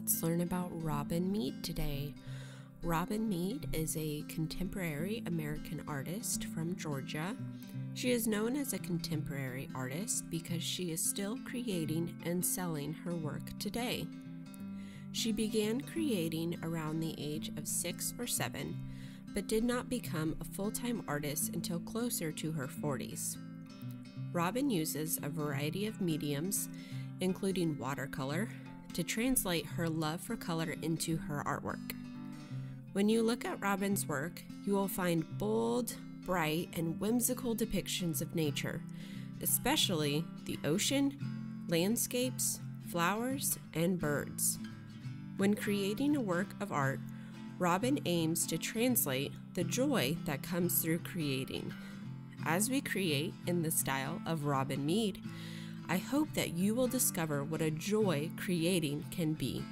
Let's learn about Robin Mead today. Robin Mead is a contemporary American artist from Georgia. She is known as a contemporary artist because she is still creating and selling her work today. She began creating around the age of six or seven, but did not become a full time artist until closer to her 40s. Robin uses a variety of mediums, including watercolor, to translate her love for color into her artwork. When you look at Robin's work, you will find bold, bright, and whimsical depictions of nature, especially the ocean, landscapes, flowers, and birds. When creating a work of art, Robin aims to translate the joy that comes through creating. As we create in the style of Robin Mead, I hope that you will discover what a joy creating can be.